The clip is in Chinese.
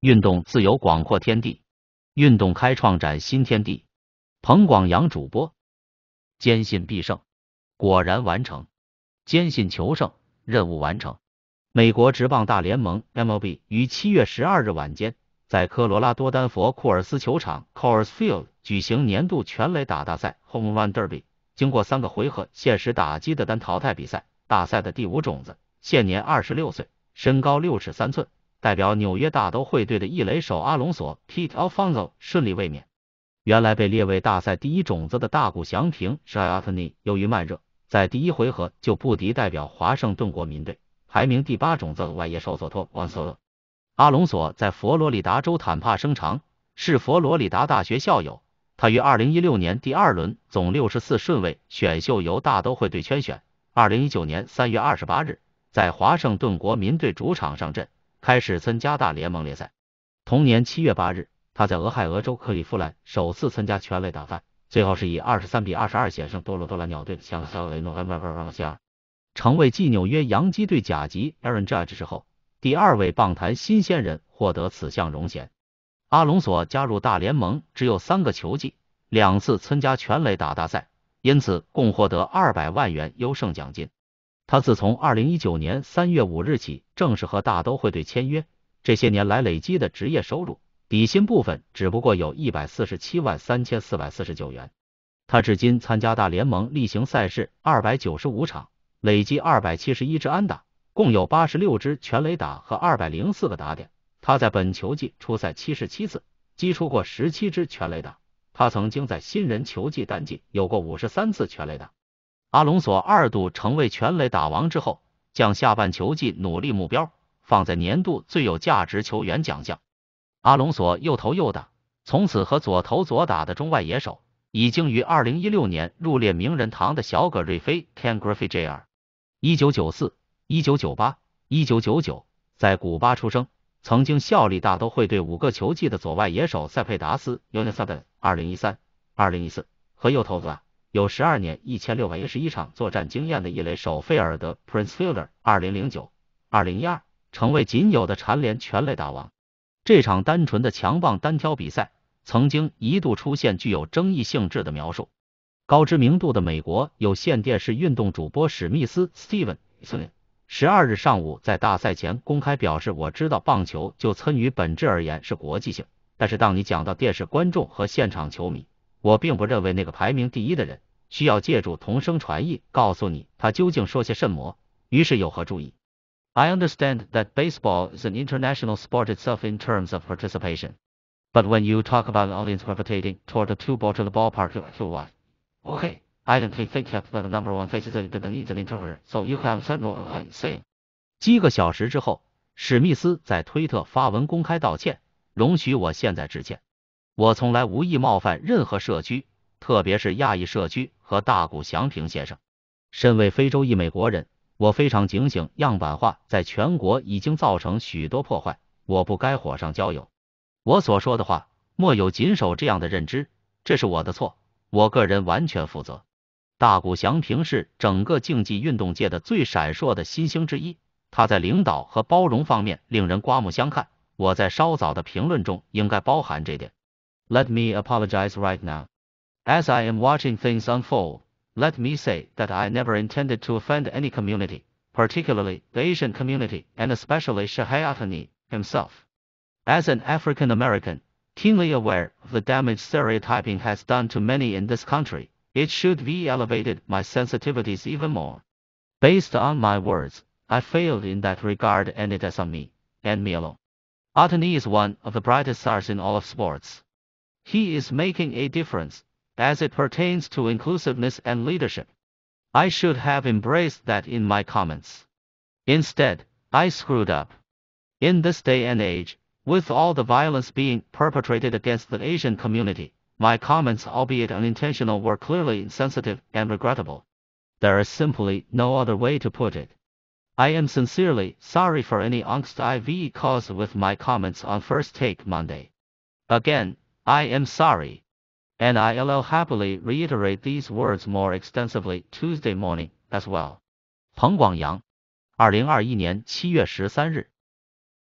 运动自由广阔天地，运动开创展新天地。彭广阳主播，坚信必胜，果然完成，坚信求胜，任务完成。美国职棒大联盟 MLB 于七月十二日晚间，在科罗拉多丹佛库尔斯球场 Coors Field 举行年度全垒打大赛 Home Run Derby。经过三个回合限时打击的单淘汰比赛，大赛的第五种子，现年二十六岁，身高六尺三寸，代表纽约大都会队的一垒手阿隆索 Pete Alfonso 顺利卫冕。原来被列为大赛第一种子的大谷翔平 s h a t n y 由于慢热，在第一回合就不敌代表华盛顿国民队排名第八种子外野手索托万索勒。阿隆索在佛罗里达州坦帕生长，是佛罗里达大学校友。他于二零一六年第二轮总六十四顺位选秀由大都会队圈选。二零一九年三月二十八日，在华盛顿国民队主场上阵，开始参加大联盟联赛。同年七月八日，他在俄亥俄州克利夫兰首次参加全垒打赛，最后是以二十三比二十二险胜多罗多蓝鸟队的小雷诺安巴巴巴加，成为继纽约洋基队甲级 Aaron Judge 之后第二位棒坛新鲜人获得此项荣衔。阿隆索加入大联盟只有三个球季，两次参加全垒打大赛，因此共获得二百万元优胜奖金。他自从二零一九年三月五日起正式和大都会队签约，这些年来累积的职业收入底薪部分只不过有一百四十七万三千四百四十九元。他至今参加大联盟例行赛事二百九十五场，累计二百七十一支安打，共有八十六支全垒打和二百零四个打点。他在本球季出赛七十七次，击出过十七支全垒打。他曾经在新人球季单季有过五十三次全垒打。阿隆索二度成为全垒打王之后，将下半球季努力目标放在年度最有价值球员奖项。阿隆索又投又打，从此和左投左打的中外野手，已经于二零一六年入列名人堂的小葛瑞菲 Ken Griffey Jr. 一九九四、一九九八、一九九九，在古巴出生。曾经效力大都会队五个球季的左外野手塞佩达斯 （Unisad） 二零一三、二零一四和右投子有十二年一千六百一十一场作战经验的一垒手费尔德 （Prince Fielder） 二零零九、二零一二成为仅有的蝉联全垒打王。这场单纯的强棒单挑比赛曾经一度出现具有争议性质的描述。高知名度的美国有线电视运动主播史密斯 （Steven）。十二日上午，在大赛前公开表示：“我知道棒球就参与本质而言是国际性，但是当你讲到电视观众和现场球迷，我并不认为那个排名第一的人需要借助同声传译告诉你他究竟说些什么。于是有何注意？I understand that baseball is an international sport itself in terms of participation, but when you talk about audience gravitating toward the two ball to the ballpark, what? Okay. I don't think that the number one faces the needs an interpreter, so you have said what I say. 几个小时之后，史密斯在推特发文公开道歉，容许我现在致歉。我从来无意冒犯任何社区，特别是亚裔社区和大谷祥平先生。身为非洲裔美国人，我非常警醒样板化在全国已经造成许多破坏。我不该火上浇油。我所说的话，莫有谨守这样的认知，这是我的错，我个人完全负责。大谷翔平是整个竞技运动界的最闪烁的新星之一，他在领导和包容方面令人刮目相看。我在稍早的评论中应该包含这点。Let me apologize right now. As I am watching things unfold, let me say that I never intended to offend any community, particularly the Asian community and especially Shahayatani himself. As an African American, keenly aware of the damage stereotyping has done to many in this country, it should be elevated my sensitivities even more. Based on my words, I failed in that regard and it is on me, and me alone. Otani is one of the brightest stars in all of sports. He is making a difference, as it pertains to inclusiveness and leadership. I should have embraced that in my comments. Instead, I screwed up. In this day and age, with all the violence being perpetrated against the Asian community, my comments, albeit unintentional, were clearly insensitive and regrettable. There is simply no other way to put it. I am sincerely sorry for any angst I've caused with my comments on First Take Monday. Again, I am sorry. And I'll happily reiterate these words more extensively Tuesday morning as well. 彭广阳，二零二一年七月十三日。